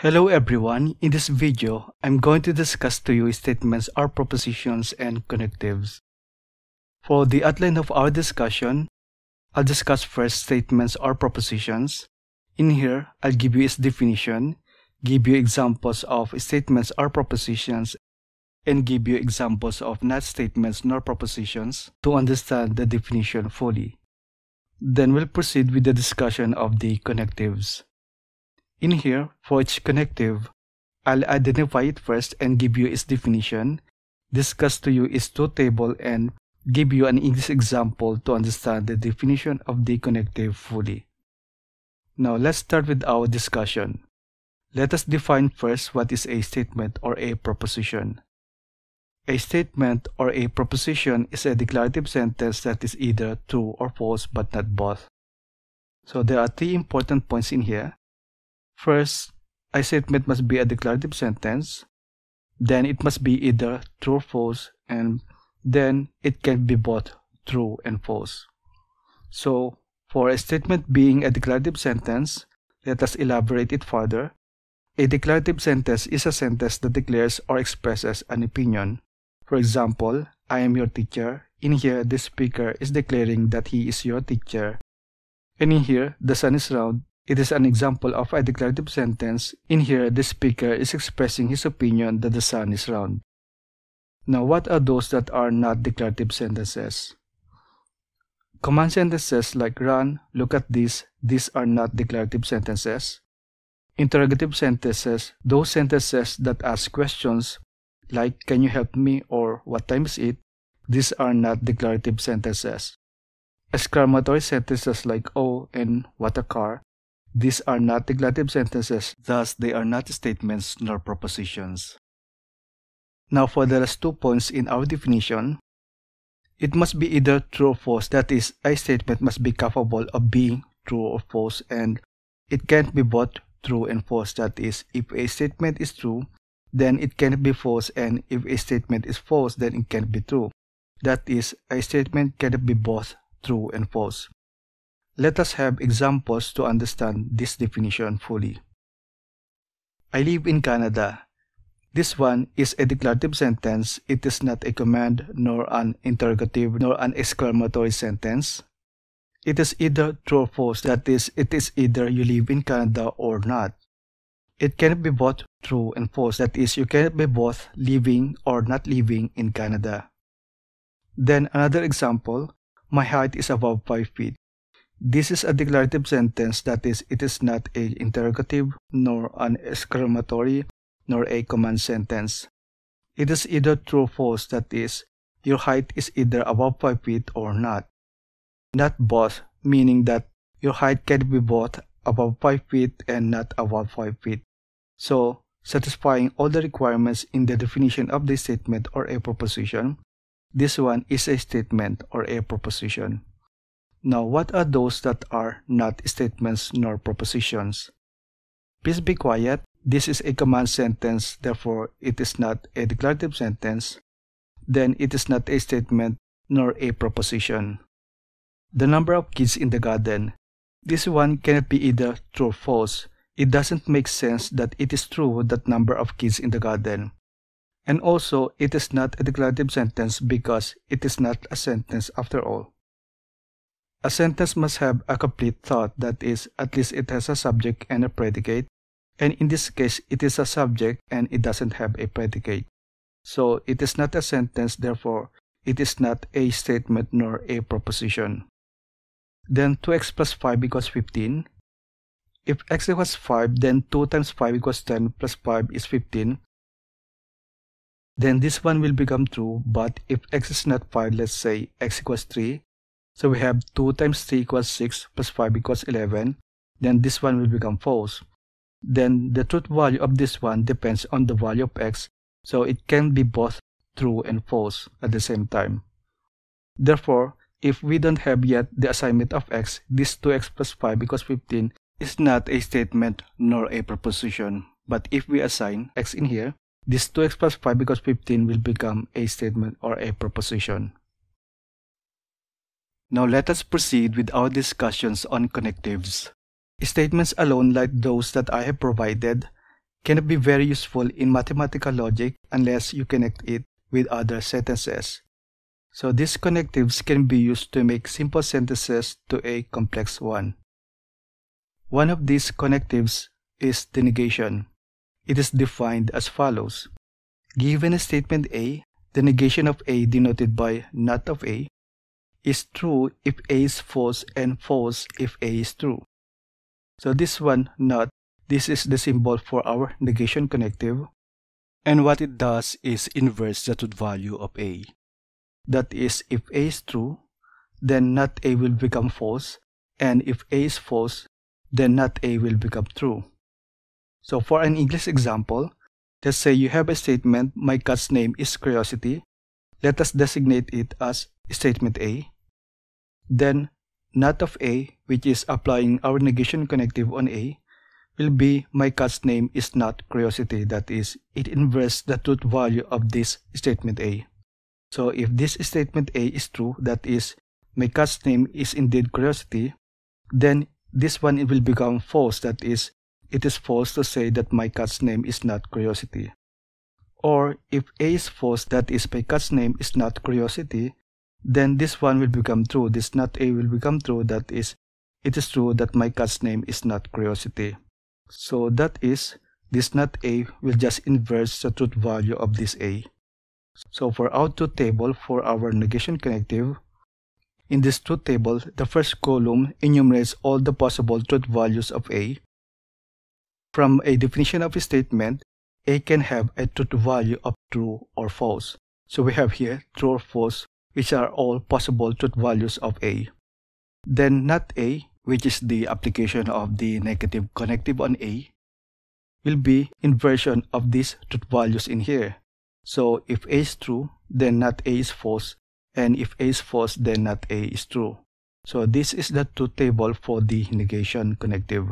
Hello everyone, in this video, I'm going to discuss to you statements are propositions and connectives. For the outline of our discussion, I'll discuss first statements are propositions. In here, I'll give you its definition, give you examples of statements are propositions, and give you examples of not statements nor propositions to understand the definition fully. Then we'll proceed with the discussion of the connectives. In here, for each connective, I'll identify it first and give you its definition, discuss to you its truth table and give you an English example to understand the definition of the connective fully. Now let's start with our discussion. Let us define first what is a statement or a proposition. A statement or a proposition is a declarative sentence that is either true or false but not both. So there are three important points in here. First, a statement must be a declarative sentence. Then it must be either true or false and then it can be both true and false. So, for a statement being a declarative sentence, let us elaborate it further. A declarative sentence is a sentence that declares or expresses an opinion. For example, I am your teacher. In here, the speaker is declaring that he is your teacher. And in here, the sun is round. It is an example of a declarative sentence. In here, the speaker is expressing his opinion that the sun is round. Now, what are those that are not declarative sentences? Command sentences like run, look at this, these are not declarative sentences. Interrogative sentences, those sentences that ask questions like can you help me or what time is it, these are not declarative sentences. Exclamatory sentences like oh and what a car, these are not declarative sentences, thus they are not statements nor propositions. Now for the last two points in our definition, it must be either true or false, that is, a statement must be capable of being true or false and it can't be both true and false, that is, if a statement is true, then it can't be false and if a statement is false, then it can't be true. That is, a statement cannot be both true and false. Let us have examples to understand this definition fully. I live in Canada. This one is a declarative sentence. It is not a command, nor an interrogative, nor an exclamatory sentence. It is either true or false, that is, it is either you live in Canada or not. It cannot be both true and false, that is, you cannot be both living or not living in Canada. Then another example, my height is above 5 feet. This is a declarative sentence that is, it is not a interrogative, nor an exclamatory, nor a command sentence. It is either true or false, that is, your height is either above 5 feet or not. Not both, meaning that your height can be both above 5 feet and not above 5 feet. So, satisfying all the requirements in the definition of the statement or a proposition, this one is a statement or a proposition. Now, what are those that are not statements nor propositions? Please be quiet. This is a command sentence, therefore it is not a declarative sentence. Then it is not a statement nor a proposition. The number of kids in the garden. This one cannot be either true or false. It doesn't make sense that it is true that number of kids in the garden. And also, it is not a declarative sentence because it is not a sentence after all. A sentence must have a complete thought, that is, at least it has a subject and a predicate, and in this case it is a subject and it doesn't have a predicate. So it is not a sentence, therefore it is not a statement nor a proposition. Then 2x plus 5 equals 15. If x equals 5, then 2 times 5 equals 10 plus 5 is 15. Then this one will become true, but if x is not 5, let's say x equals 3, so we have 2 times 3 equals 6 plus 5 equals 11. Then this one will become false. Then the truth value of this one depends on the value of x. So it can be both true and false at the same time. Therefore, if we don't have yet the assignment of x, this 2x plus 5 equals 15 is not a statement nor a proposition. But if we assign x in here, this 2x plus 5 equals 15 will become a statement or a proposition. Now let us proceed with our discussions on connectives. Statements alone like those that I have provided cannot be very useful in mathematical logic unless you connect it with other sentences. So these connectives can be used to make simple sentences to a complex one. One of these connectives is the negation. It is defined as follows. Given a statement A, the negation of A denoted by not of A is true if A is false and false if A is true. So this one, not, this is the symbol for our negation connective. And what it does is inverse the truth value of A. That is, if A is true, then not A will become false, and if A is false, then not A will become true. So for an English example, let's say you have a statement, my cat's name is Curiosity. Let us designate it as statement A. Then not of A, which is applying our negation connective on A, will be my cat's name is not Curiosity. That is, it inverts the truth value of this statement A. So if this statement A is true, that is, my cat's name is indeed Curiosity, then this one will become false. That is, it is false to say that my cat's name is not Curiosity. Or if A is false, that is my cat's name is not Curiosity, then this one will become true. This not A will become true. That is, it is true that my cat's name is not Curiosity. So that is, this not A will just inverse the truth value of this A. So for our truth table for our negation connective, in this truth table, the first column enumerates all the possible truth values of A. From a definition of a statement, A can have a truth value of true or false. So we have here true or false, which are all possible truth values of A. Then not A, which is the application of the negative connective on A, will be inversion of these truth values in here. So if A is true, then not A is false, and if A is false, then not A is true. So this is the truth table for the negation connective.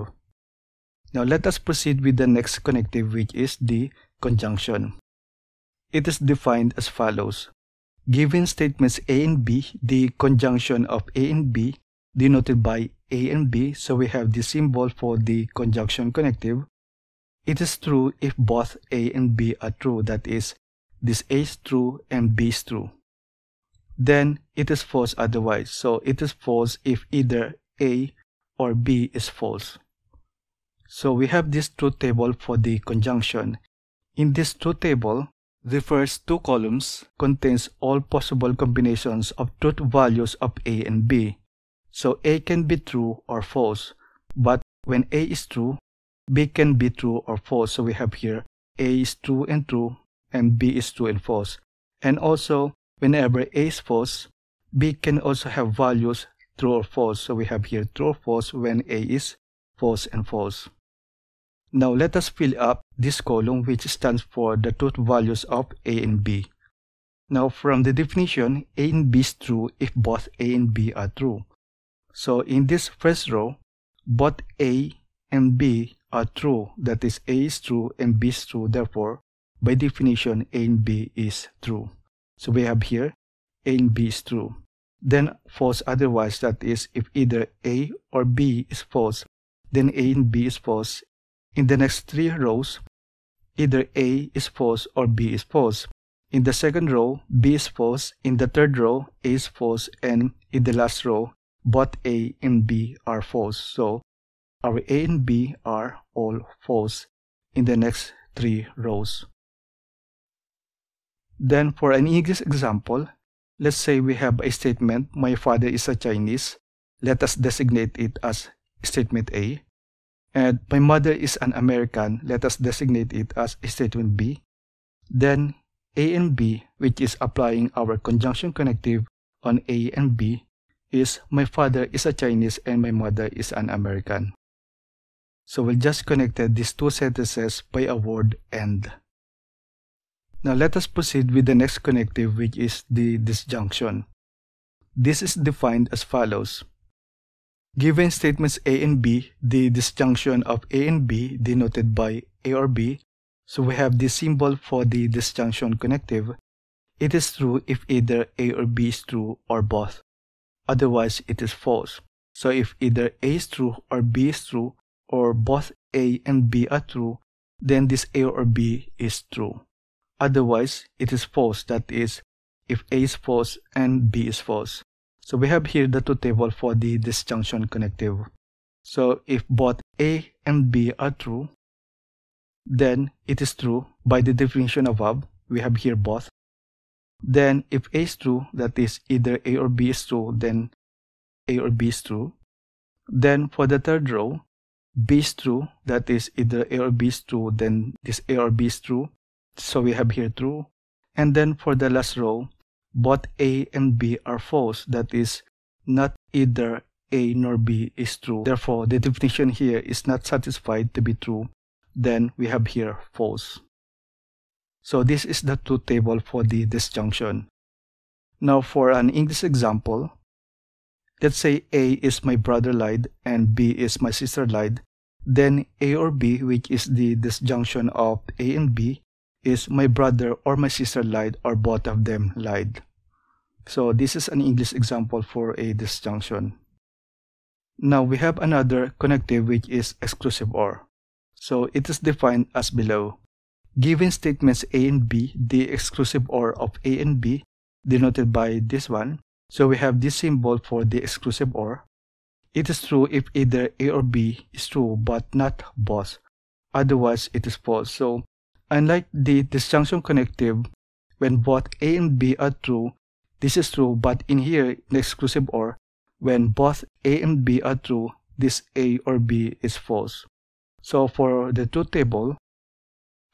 Now let us proceed with the next connective which is the conjunction. It is defined as follows. Given statements A and B, the conjunction of A and B denoted by A and B, so we have the symbol for the conjunction connective. It is true if both A and B are true, that is, this A is true and B is true. Then it is false otherwise, so it is false if either A or B is false. So we have this truth table for the conjunction. In this truth table, the first two columns contains all possible combinations of truth values of A and B. So A can be true or false, but when A is true, B can be true or false. So we have here A is true and true, and B is true and false. And also, whenever A is false, B can also have values true or false. So we have here true or false when A is false and false. Now let us fill up this column which stands for the truth values of A and B. Now from the definition, A and B is true if both A and B are true. So in this first row, both A and B are true. That is, A is true and B is true. Therefore, by definition, A and B is true. So we have here A and B is true. Then false otherwise, that is, if either A or B is false, then A and B is false. In the next three rows, either A is false or B is false. In the second row, B is false. In the third row, A is false. And in the last row, both A and B are false. So our A and B are all false in the next three rows. Then for an English example, let's say we have a statement, my father is a Chinese. Let us designate it as statement A. And my mother is an American. Let us designate it as a statement B. Then A and B, which is applying our conjunction connective on A and B, is my father is a Chinese and my mother is an American. So we'll just connected these two sentences by a word and. Now let us proceed with the next connective which is the disjunction. This is defined as follows. Given statements A and B, the disjunction of A and B denoted by A or B, so we have the symbol for the disjunction connective. It is true if either A or B is true or both otherwise it is false. So if either A is true or B is true, or both A and B are true, then this A or B is true. Otherwise, it is false. That is, if A is false and B is false. So we have here the truth table for the disjunction connective. So if both A and B are true, then it is true by the definition above. We have here both. Then if A is true, that is either A or B is true, then A or B is true. Then for the third row, B is true, that is either A or B is true, then this A or B is true. So we have here true. And then for the last row, both A and B are false, that is not either A nor B is true. Therefore, the definition here is not satisfied to be true. Then we have here false. So this is the truth table for the disjunction. Now for an English example, let's say A is my brother lied and B is my sister lied, then A or B, which is the disjunction of A and B, is my brother or my sister lied or both of them lied. So this is an English example for a disjunction. Now we have another connective which is exclusive OR. So it is defined as below. Given statements A and B, the exclusive OR of A and B, denoted by this one. So we have this symbol for the exclusive OR. It is true if either A or B is true but not both. Otherwise, it is false. So unlike the disjunction connective, when both A and B are true, this is true but in here, in exclusive OR, when both A and B are true, this A or B is false. So for the truth table,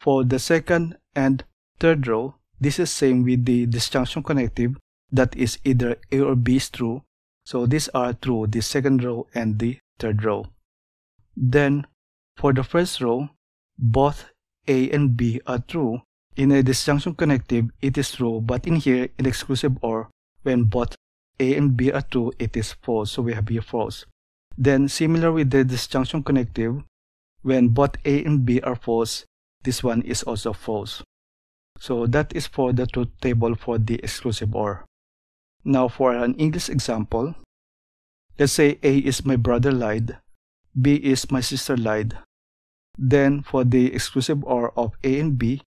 for the second and third row, this is same with the disjunction connective that is either A or B is true. So these are true, the second row and the third row. Then for the first row, both A and B are true. In a disjunction connective, it is true, but in here, in exclusive OR, when both A and B are true, it is false, so we have here false. Then similar with the disjunction connective, when both A and B are false, this one is also false. So that is for the truth table for the exclusive OR. Now for an English example, let's say A is my brother lied, B is my sister lied. Then for the exclusive OR of A and B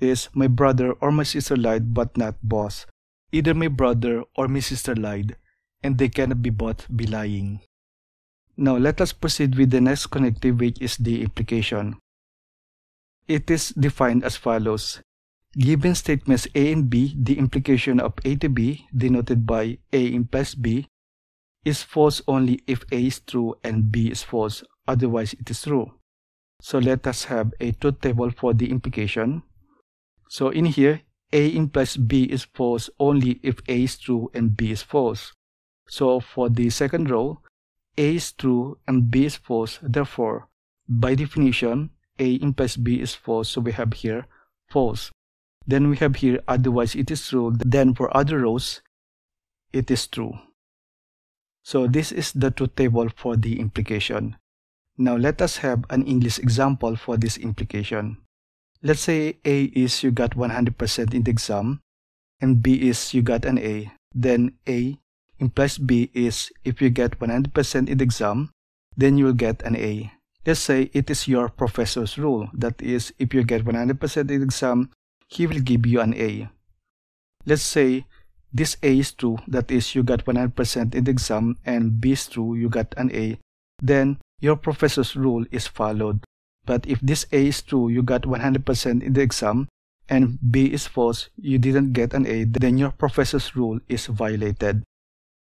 is my brother or my sister lied but not both. Either my brother or my sister lied, and they cannot be both be lying. Now let us proceed with the next connective which is the implication. It is defined as follows. Given statements A and B, the implication of A to B, denoted by A implies B, is false only if A is true and B is false, otherwise it is true. So let us have a truth table for the implication. So in here, A implies B is false only if A is true and B is false. So for the second row, a is true and B is false. Therefore, by definition, A implies B is false. So we have here false. Then we have here otherwise it is true. Then for other rows, it is true. So this is the truth table for the implication. Now let us have an English example for this implication. Let's say A is you got 100% in the exam and B is you got an A. Then A implies B is if you get 100% in the exam, then you will get an A. Let's say it is your professor's rule. That is, if you get 100% in the exam, he will give you an A. Let's say this A is true, that is, you got 100% in the exam, and B is true, you got an A. Then your professor's rule is followed. But if this A is true, you got 100% in the exam, and B is false, you didn't get an A, then your professor's rule is violated.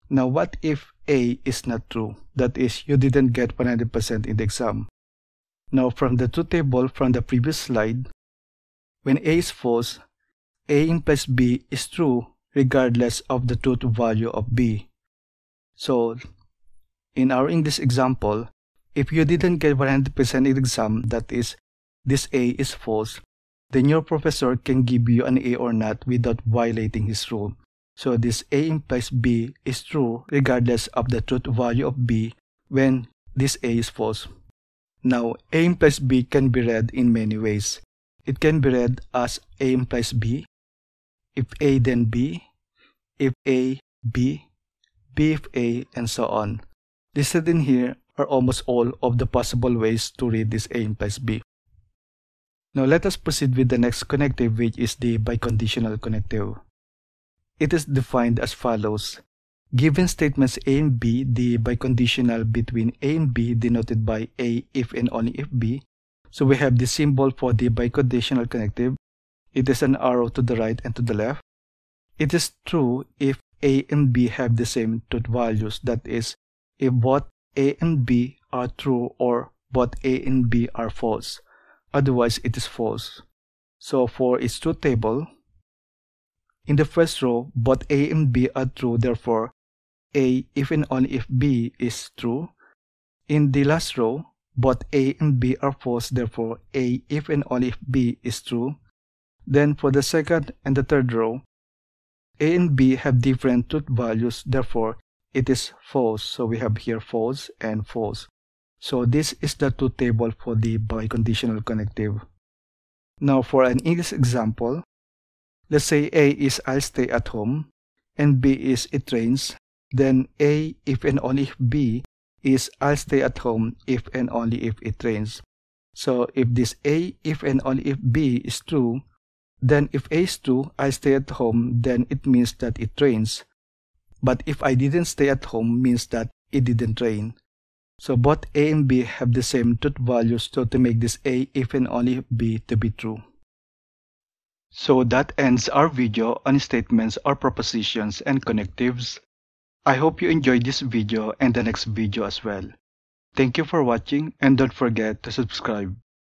Now what if A is not true? That is, you didn't get 100% in the exam. Now from the truth table from the previous slide, when A is false, A implies B is true regardless of the truth value of B. So, in our English example, if you didn't get 100% in exam, that is, this A is false, then your professor can give you an A or not without violating his rule. So this A implies B is true regardless of the truth value of B when this A is false. Now A implies B can be read in many ways. It can be read as A implies B, if A then B, if A, B, B if A, and so on. Listed in here are almost all of the possible ways to read this A implies B. Now let us proceed with the next connective which is the biconditional connective. It is defined as follows. Given statements A and B, the biconditional between A and B denoted by A if and only if B. So we have the symbol for the biconditional connective. It is an arrow to the right and to the left. It is true if A and B have the same truth values, that is, if both A and B are true or both A and B are false otherwise it is false. So for its truth table, in the first row, both A and B are true, therefore A if and only if B is true. In the last row, both A and B are false, therefore A if and only if B is true. Then for the second and the third row, A and B have different truth values, therefore it is false. So we have here false and false. So this is the truth table for the biconditional connective. Now for an English example, let's say A is I'll stay at home and B is it rains, then A if and only if B is I'll stay at home if and only if it rains. So if this A if and only if B is true, then if A is true, I stay at home, then it means that it rains. But if I didn't stay at home means that it didn't rain. So both A and B have the same truth values so to make this A if and only B to be true. So that ends our video on statements or propositions and connectives. I hope you enjoyed this video and the next video as well. Thank you for watching and don't forget to subscribe.